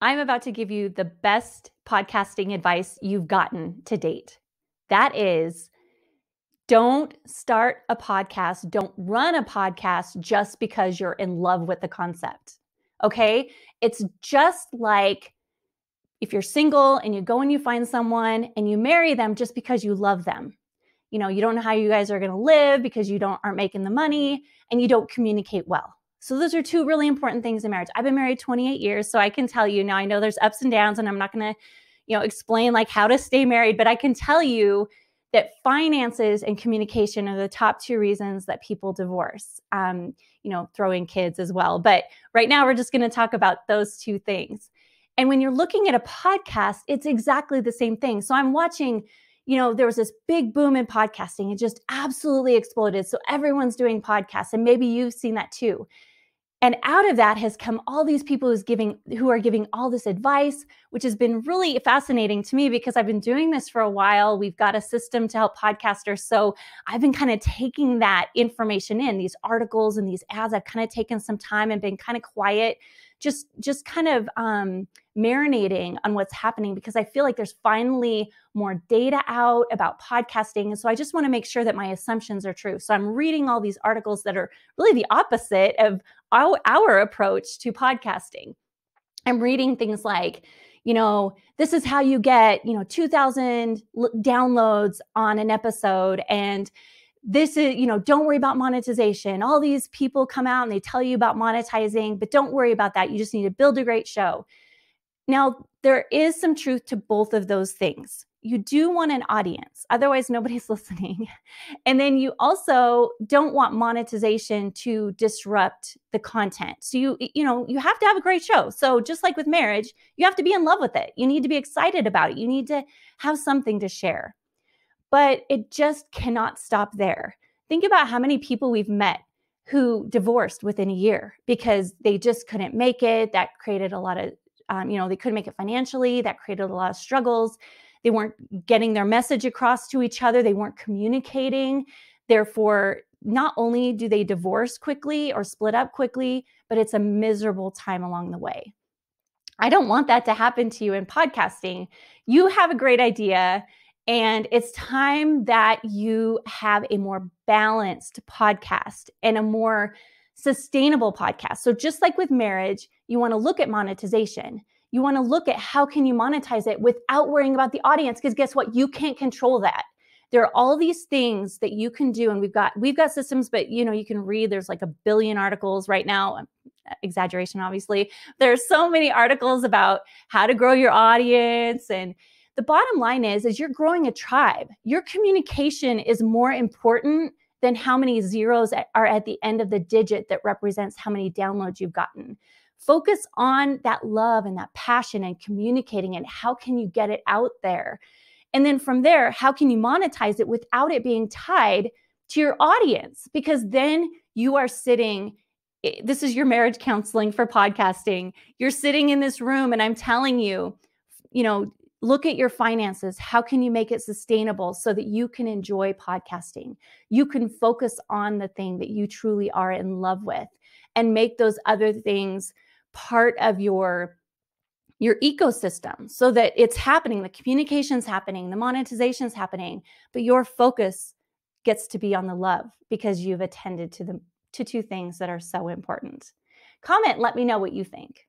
I'm about to give you the best podcasting advice you've gotten to date. That is, don't start a podcast, don't run a podcast just because you're in love with the concept. Okay? It's just like if you're single and you go and you find someone and you marry them just because you love them. You know, you don't know how you guys are going to live because you don't aren't making the money and you don't communicate well. So those are two really important things in marriage. I've been married 28 years, so I can tell you now I know there's ups and downs and I'm not going to, you know, explain like how to stay married, but I can tell you that finances and communication are the top two reasons that people divorce. Um, you know, throwing kids as well. But right now we're just going to talk about those two things. And when you're looking at a podcast, it's exactly the same thing. So I'm watching you know, there was this big boom in podcasting. It just absolutely exploded. So everyone's doing podcasts, and maybe you've seen that too. And out of that has come all these people who's giving who are giving all this advice, which has been really fascinating to me because I've been doing this for a while. We've got a system to help podcasters. So I've been kind of taking that information in, these articles and these ads. I've kind of taken some time and been kind of quiet just just kind of um, marinating on what's happening because I feel like there's finally more data out about podcasting. And so I just want to make sure that my assumptions are true. So I'm reading all these articles that are really the opposite of our, our approach to podcasting. I'm reading things like, you know, this is how you get, you know, 2000 downloads on an episode and this is, you know, don't worry about monetization. All these people come out and they tell you about monetizing, but don't worry about that. You just need to build a great show. Now, there is some truth to both of those things. You do want an audience, otherwise, nobody's listening. And then you also don't want monetization to disrupt the content. So, you, you know, you have to have a great show. So, just like with marriage, you have to be in love with it. You need to be excited about it. You need to have something to share. But it just cannot stop there. Think about how many people we've met who divorced within a year because they just couldn't make it. That created a lot of, um, you know, they couldn't make it financially. That created a lot of struggles. They weren't getting their message across to each other. They weren't communicating. Therefore, not only do they divorce quickly or split up quickly, but it's a miserable time along the way. I don't want that to happen to you in podcasting. You have a great idea and it's time that you have a more balanced podcast and a more sustainable podcast. So just like with marriage, you want to look at monetization. You want to look at how can you monetize it without worrying about the audience because guess what? You can't control that. There are all these things that you can do and we've got we've got systems but you know you can read there's like a billion articles right now um, exaggeration obviously. There's so many articles about how to grow your audience and the bottom line is is you're growing a tribe. Your communication is more important than how many zeros are at the end of the digit that represents how many downloads you've gotten. Focus on that love and that passion and communicating and how can you get it out there? And then from there how can you monetize it without it being tied to your audience? Because then you are sitting this is your marriage counseling for podcasting. You're sitting in this room and i'm telling you you know look at your finances. How can you make it sustainable so that you can enjoy podcasting? You can focus on the thing that you truly are in love with and make those other things part of your your ecosystem so that it's happening the communication's happening the monetization's happening but your focus gets to be on the love because you've attended to the to two things that are so important comment let me know what you think